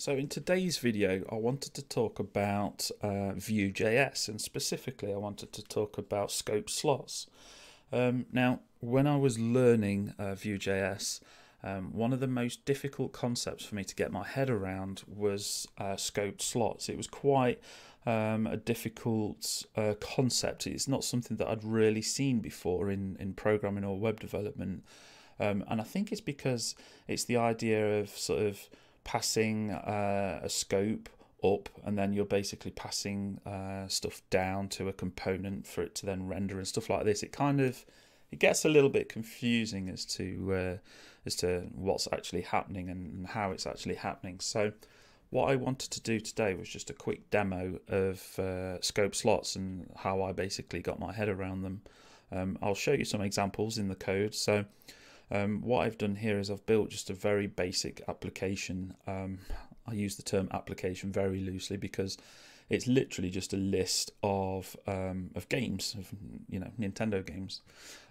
So in today's video, I wanted to talk about uh, Vue.js and specifically I wanted to talk about scope slots. Um, now, when I was learning uh, Vue.js, um, one of the most difficult concepts for me to get my head around was uh, scoped slots. It was quite um, a difficult uh, concept. It's not something that I'd really seen before in, in programming or web development. Um, and I think it's because it's the idea of sort of passing uh, a scope up and then you're basically passing uh, stuff down to a component for it to then render and stuff like this. It kind of it gets a little bit confusing as to uh, as to what's actually happening and how it's actually happening. So what I wanted to do today was just a quick demo of uh, scope slots and how I basically got my head around them. Um, I'll show you some examples in the code. So um, what I've done here is I've built just a very basic application. Um, I use the term application very loosely because it's literally just a list of um, of games, of you know Nintendo games.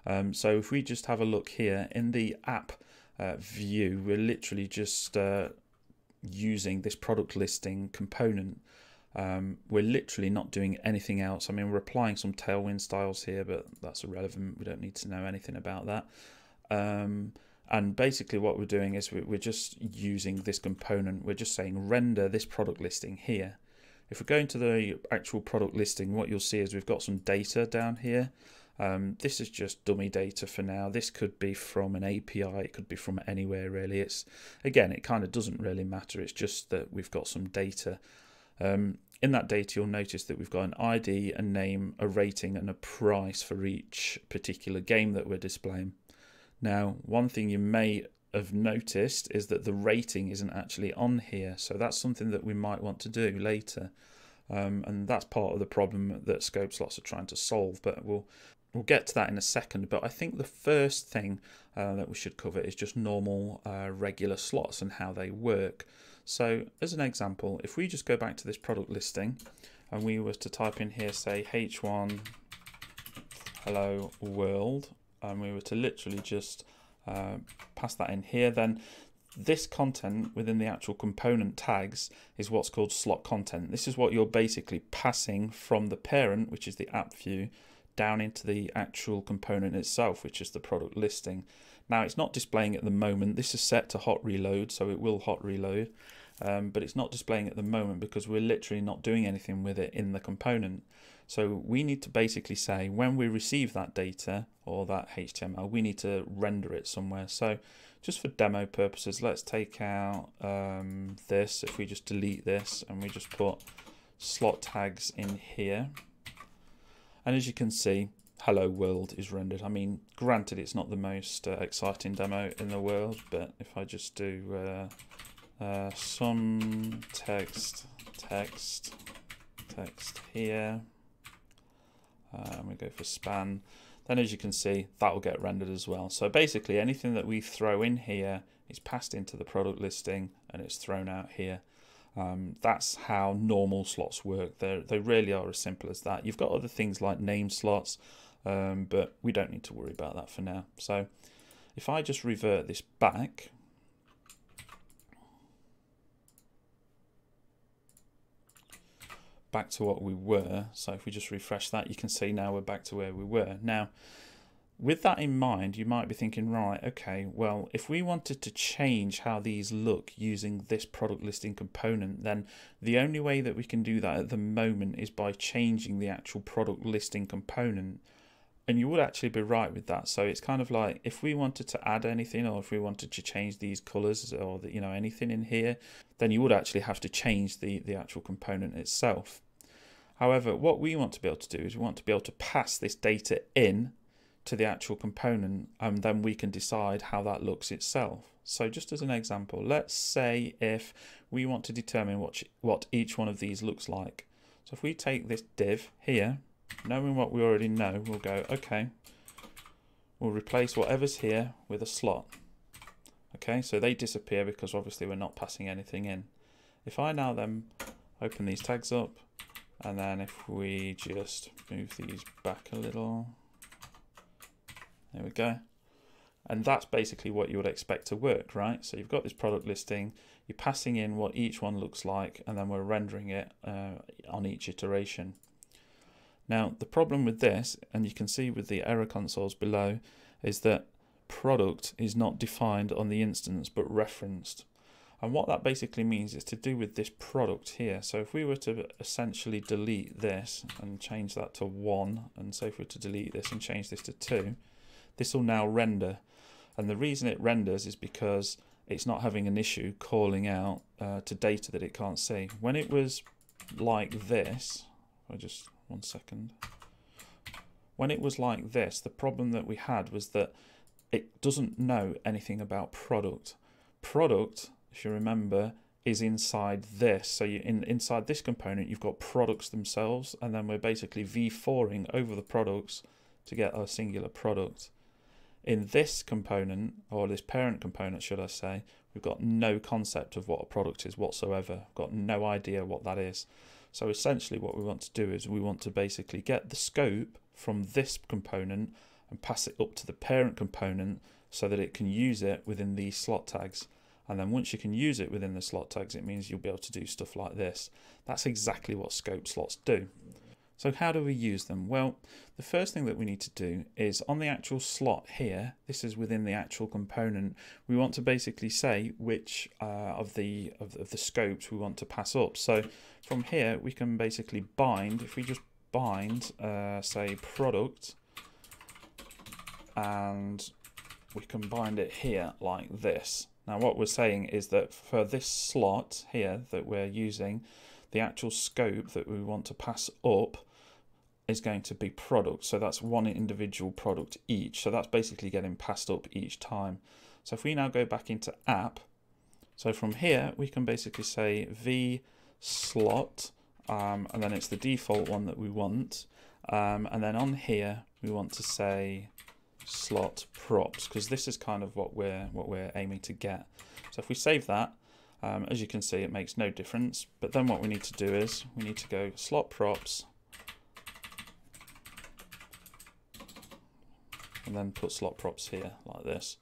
Um, so if we just have a look here in the app uh, view, we're literally just uh, using this product listing component. Um, we're literally not doing anything else. I mean, we're applying some Tailwind styles here, but that's irrelevant. We don't need to know anything about that. Um, and basically what we're doing is we're just using this component. We're just saying render this product listing here. If we go into the actual product listing, what you'll see is we've got some data down here. Um, this is just dummy data for now. This could be from an API, it could be from anywhere really. It's Again, it kind of doesn't really matter. It's just that we've got some data. Um, in that data, you'll notice that we've got an ID, a name, a rating, and a price for each particular game that we're displaying. Now, one thing you may have noticed is that the rating isn't actually on here. So that's something that we might want to do later. Um, and that's part of the problem that scope slots are trying to solve. But we'll we'll get to that in a second. But I think the first thing uh, that we should cover is just normal uh, regular slots and how they work. So as an example, if we just go back to this product listing and we were to type in here, say h1 hello world and we were to literally just uh, pass that in here, then this content within the actual component tags is what's called slot content. This is what you're basically passing from the parent, which is the app view, down into the actual component itself, which is the product listing. Now it's not displaying at the moment. This is set to hot reload, so it will hot reload, um, but it's not displaying at the moment because we're literally not doing anything with it in the component. So we need to basically say when we receive that data or that HTML, we need to render it somewhere. So just for demo purposes, let's take out um, this. If we just delete this and we just put slot tags in here. And as you can see, hello world is rendered. I mean, granted, it's not the most uh, exciting demo in the world, but if I just do uh, uh, some text, text, text here, we go for span, then as you can see, that will get rendered as well. So basically anything that we throw in here is passed into the product listing and it's thrown out here. Um, that's how normal slots work. They're, they really are as simple as that. You've got other things like name slots, um, but we don't need to worry about that for now. So if I just revert this back, back to what we were. So if we just refresh that, you can see now we're back to where we were. Now, with that in mind, you might be thinking, right, okay, well, if we wanted to change how these look using this product listing component, then the only way that we can do that at the moment is by changing the actual product listing component. And you would actually be right with that. So it's kind of like if we wanted to add anything or if we wanted to change these colors or the, you know anything in here, then you would actually have to change the, the actual component itself. However, what we want to be able to do is we want to be able to pass this data in to the actual component and then we can decide how that looks itself. So just as an example, let's say if we want to determine what, what each one of these looks like. So if we take this div here knowing what we already know, we'll go, okay, we'll replace whatever's here with a slot. Okay, so they disappear because obviously we're not passing anything in. If I now then open these tags up, and then if we just move these back a little, there we go. And that's basically what you would expect to work, right? So you've got this product listing, you're passing in what each one looks like and then we're rendering it uh, on each iteration. Now the problem with this, and you can see with the error consoles below, is that product is not defined on the instance but referenced. And what that basically means is to do with this product here. So if we were to essentially delete this and change that to 1, and say if we were to delete this and change this to 2, this will now render. And the reason it renders is because it's not having an issue calling out uh, to data that it can't see. When it was like this, I just one second. When it was like this, the problem that we had was that it doesn't know anything about product. Product, if you remember, is inside this. So you in inside this component, you've got products themselves, and then we're basically v-for-ing over the products to get a singular product. In this component, or this parent component, should I say, we've got no concept of what a product is whatsoever. We've got no idea what that is. So essentially what we want to do is we want to basically get the scope from this component and pass it up to the parent component so that it can use it within these slot tags. And then once you can use it within the slot tags, it means you'll be able to do stuff like this. That's exactly what scope slots do. So how do we use them? Well, the first thing that we need to do is on the actual slot here, this is within the actual component, we want to basically say which uh, of, the, of, of the scopes we want to pass up. So from here, we can basically bind, if we just bind, uh, say product, and we can bind it here like this. Now what we're saying is that for this slot here that we're using, the actual scope that we want to pass up is going to be product. So that's one individual product each. So that's basically getting passed up each time. So if we now go back into app, so from here we can basically say v slot, um, and then it's the default one that we want. Um, and then on here we want to say slot props because this is kind of what we're what we're aiming to get. So if we save that, um, as you can see, it makes no difference. But then what we need to do is we need to go slot props and then put slot props here like this.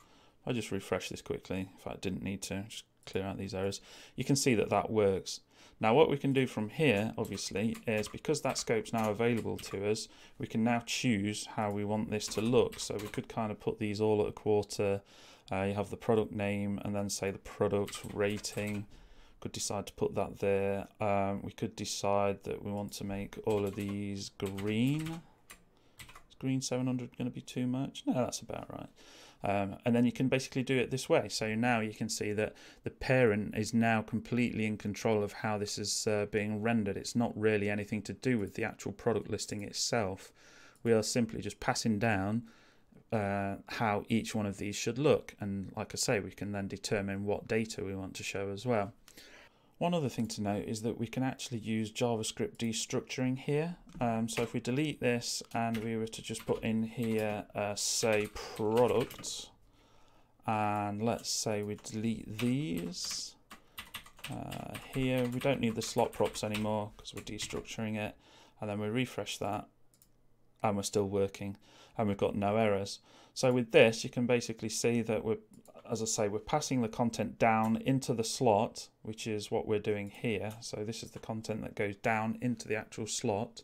I just refresh this quickly if I didn't need to, just clear out these errors. You can see that that works. Now what we can do from here, obviously, is because that scope's now available to us, we can now choose how we want this to look. So we could kind of put these all at a quarter. Uh, you have the product name and then say the product rating. Could decide to put that there. Um, we could decide that we want to make all of these green green 700 going to be too much? No, that's about right. Um, and then you can basically do it this way. So now you can see that the parent is now completely in control of how this is uh, being rendered. It's not really anything to do with the actual product listing itself. We are simply just passing down uh, how each one of these should look. And like I say, we can then determine what data we want to show as well. One other thing to note is that we can actually use JavaScript destructuring here. Um, so if we delete this and we were to just put in here, uh, say product, and let's say we delete these. Uh, here we don't need the slot props anymore because we're destructuring it and then we refresh that and we're still working and we've got no errors. So with this you can basically see that we're as I say, we're passing the content down into the slot, which is what we're doing here. So this is the content that goes down into the actual slot.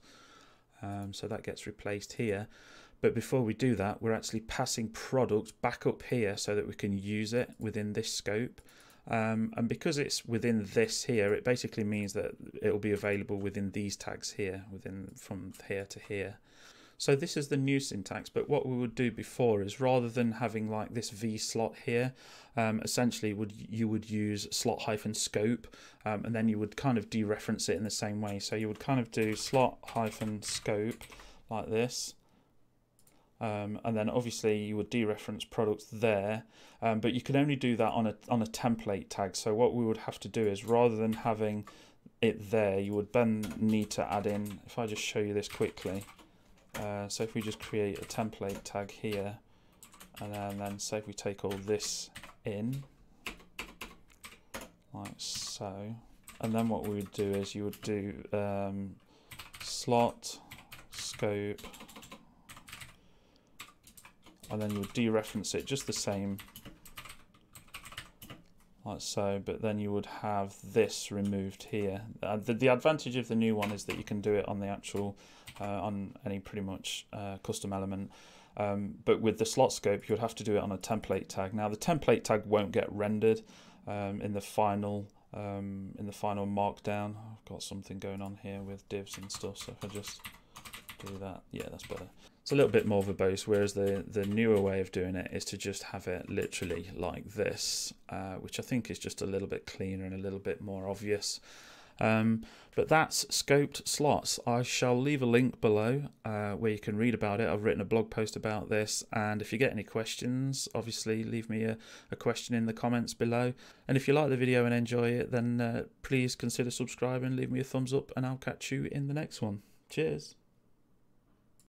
Um, so that gets replaced here. But before we do that, we're actually passing product back up here so that we can use it within this scope. Um, and because it's within this here, it basically means that it will be available within these tags here, within from here to here. So this is the new syntax, but what we would do before is rather than having like this v slot here, um, essentially would you would use slot hyphen scope, um, and then you would kind of dereference it in the same way. So you would kind of do slot hyphen scope like this. Um, and then obviously you would dereference products there, um, but you can only do that on a on a template tag. So what we would have to do is rather than having it there, you would then need to add in. If I just show you this quickly, uh, so if we just create a template tag here, and then, then say if we take all this in, like so, and then what we would do is you would do um, slot, scope, and then you would dereference it just the same like so, but then you would have this removed here. Uh, the, the advantage of the new one is that you can do it on the actual, on any pretty much uh, custom element. Um, but with the slot scope, you would have to do it on a template tag. Now the template tag won't get rendered um, in the final um, in the final markdown. I've got something going on here with divs and stuff, so if I just do that, yeah, that's better. It's a little bit more verbose, whereas the, the newer way of doing it is to just have it literally like this, uh, which I think is just a little bit cleaner and a little bit more obvious. Um, but that's scoped slots. I shall leave a link below uh, where you can read about it. I've written a blog post about this, and if you get any questions, obviously leave me a, a question in the comments below. And if you like the video and enjoy it, then uh, please consider subscribing, leave me a thumbs up, and I'll catch you in the next one. Cheers.